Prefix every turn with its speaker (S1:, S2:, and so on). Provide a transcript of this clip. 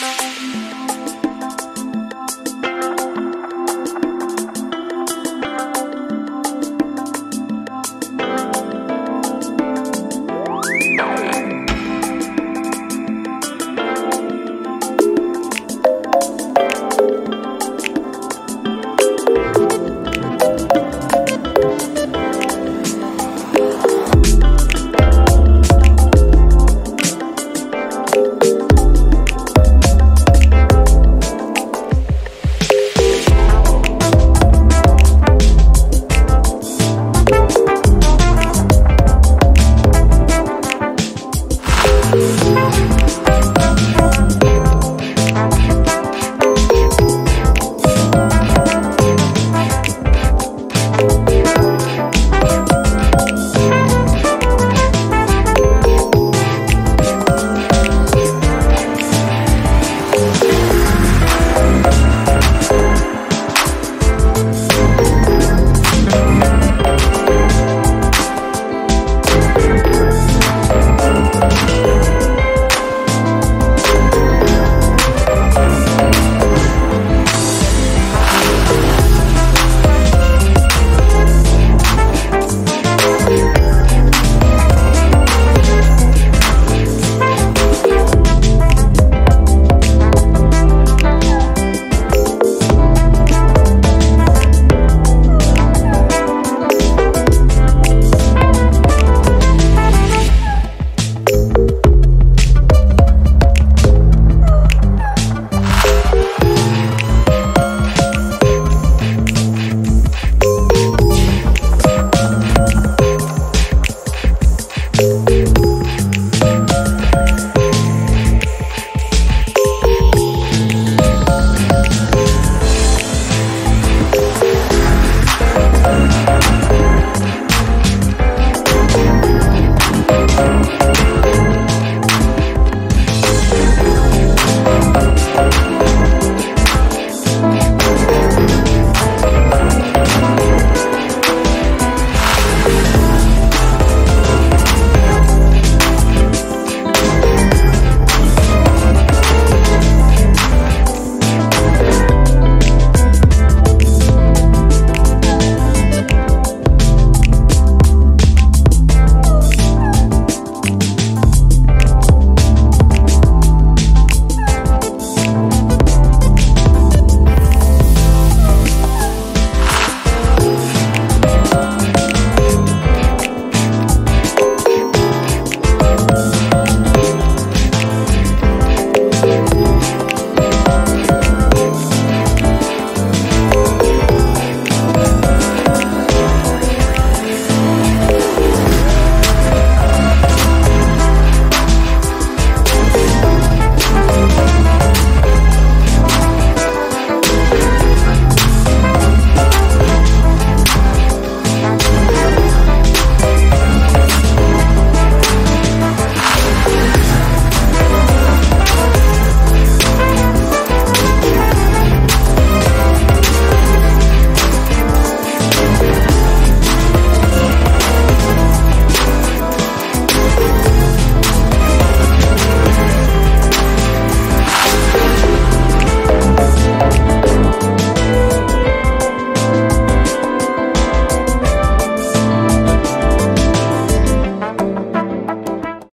S1: Música